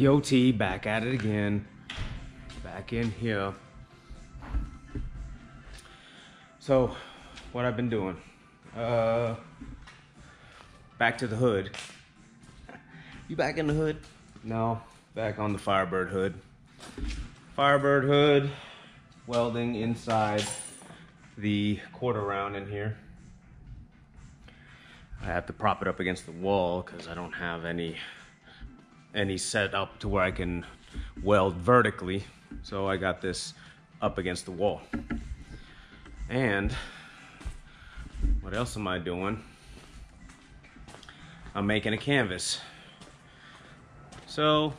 Yo T, back at it again. Back in here. So, what I've been doing. Uh, back to the hood. You back in the hood? No, back on the Firebird hood. Firebird hood, welding inside the quarter round in here. I have to prop it up against the wall because I don't have any any set up to where I can weld vertically. So I got this up against the wall. And what else am I doing? I'm making a canvas. So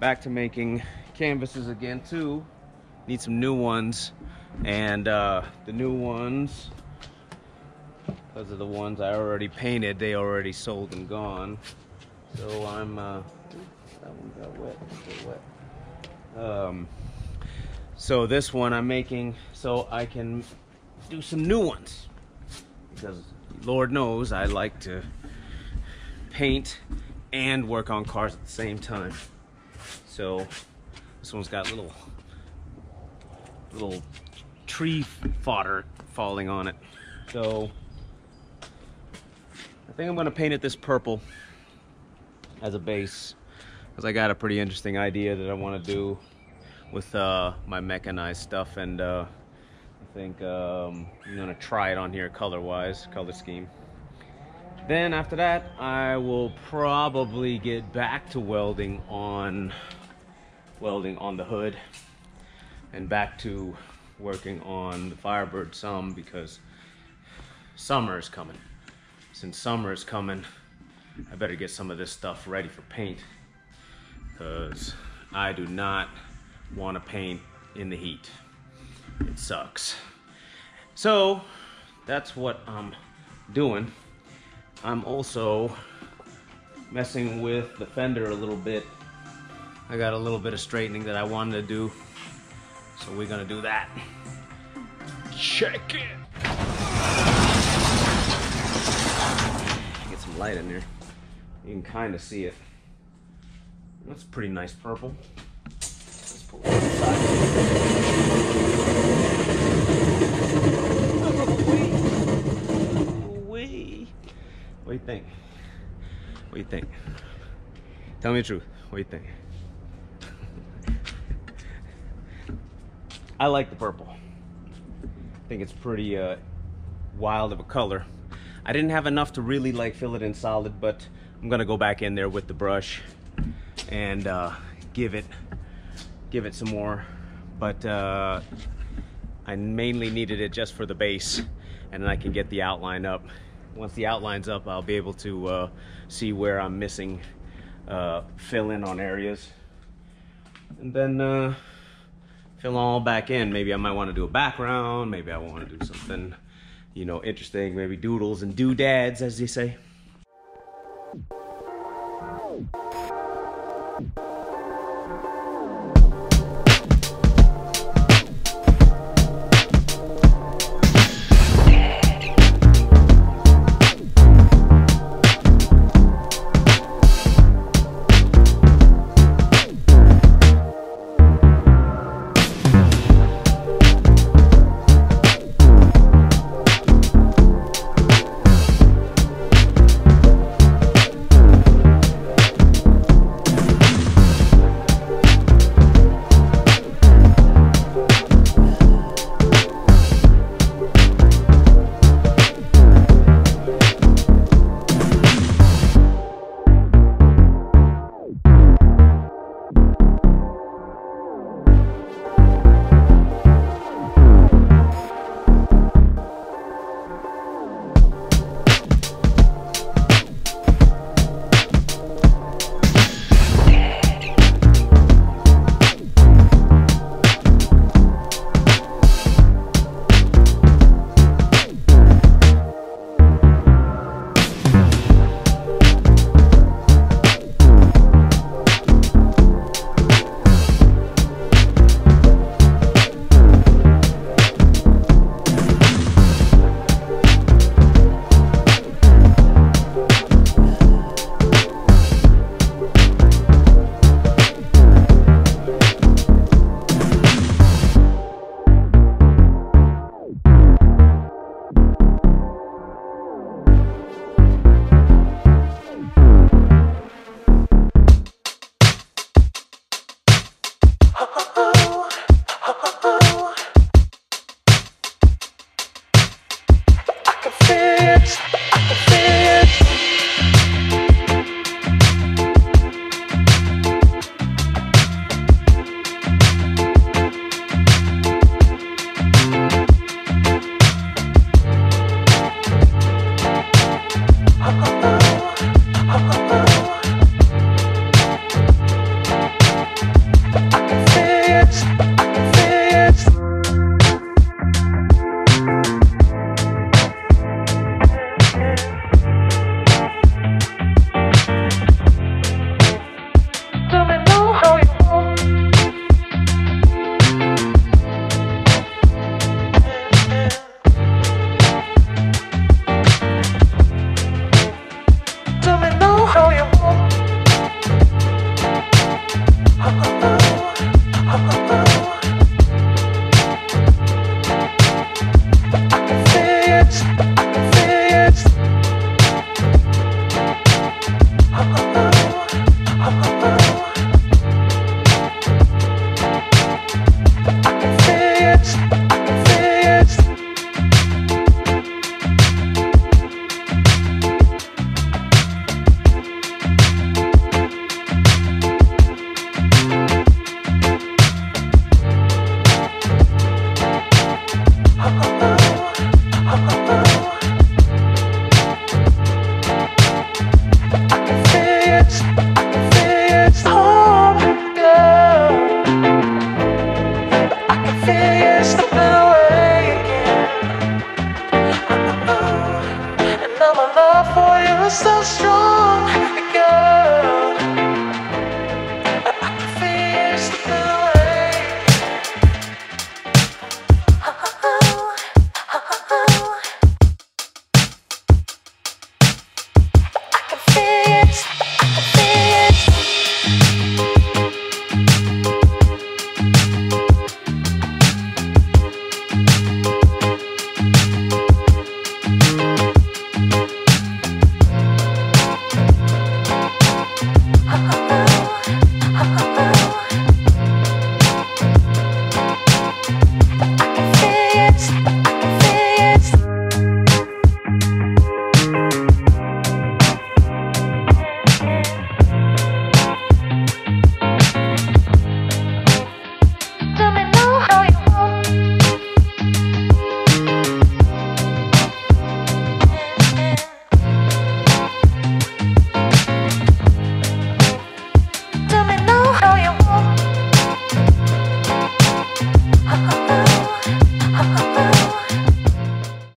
back to making canvases again too. Need some new ones. And uh, the new ones, because of the ones I already painted, they already sold and gone. So I'm, uh, that one got wet, wet. Um, so this one I'm making so I can do some new ones. Because Lord knows I like to paint and work on cars at the same time. So this one's got little, little tree fodder falling on it. So I think I'm gonna paint it this purple as a base because I got a pretty interesting idea that I want to do with uh, my mechanized stuff and uh, I think um, I'm gonna try it on here color wise color scheme. Then after that I will probably get back to welding on welding on the hood and back to working on the Firebird some because summer is coming. Since summer is coming I better get some of this stuff ready for paint because I do not want to paint in the heat. It sucks. So that's what I'm doing. I'm also messing with the fender a little bit. I got a little bit of straightening that I wanted to do. So we're gonna do that. Check it. Get some light in there. You can kind of see it. That's pretty nice purple. Let's. What do you think? What do you think? Tell me the truth. What do you think? I like the purple. I think it's pretty uh, wild of a color. I didn't have enough to really like fill it in solid, but I'm gonna go back in there with the brush and uh, give it give it some more. But uh, I mainly needed it just for the base, and then I can get the outline up. Once the outline's up, I'll be able to uh, see where I'm missing uh, fill in on areas, and then uh, fill all back in. Maybe I might want to do a background. Maybe I want to do something, you know, interesting. Maybe doodles and doodads, as they say. Woo!